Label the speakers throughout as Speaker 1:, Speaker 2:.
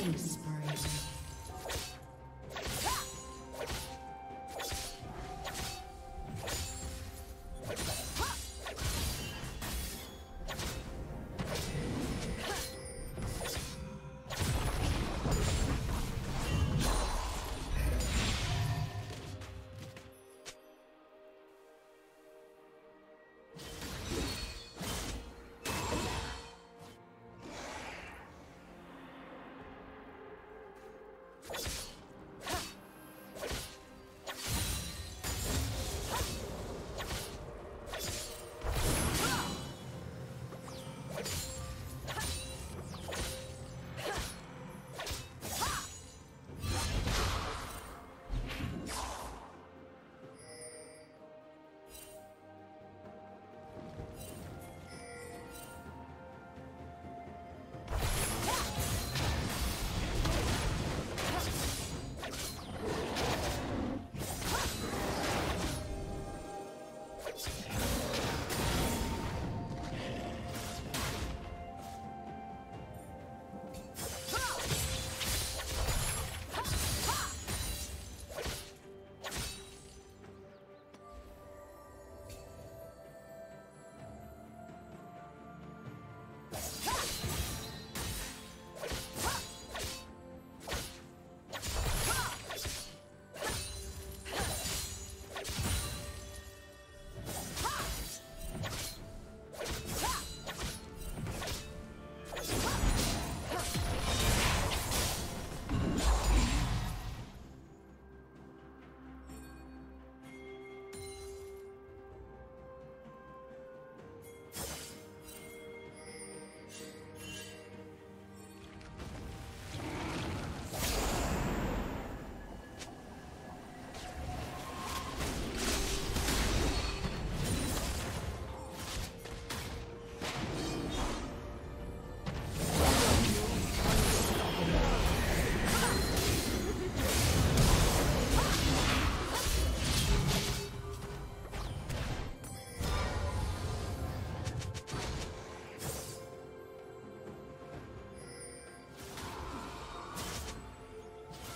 Speaker 1: Killing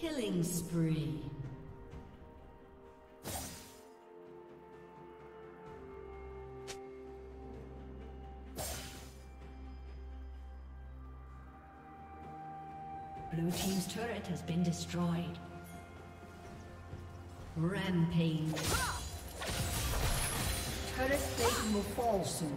Speaker 1: Killing spree. Blue Team's turret has been destroyed. Rampage. Turret will fall soon.